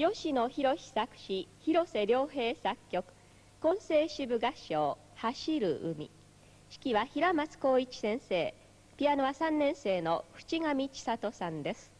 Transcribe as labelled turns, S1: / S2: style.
S1: 吉野博作詞広瀬良平作曲混声支部合唱「走る海」指揮は平松浩一先生。ピアノは3年生の淵上千里さんです。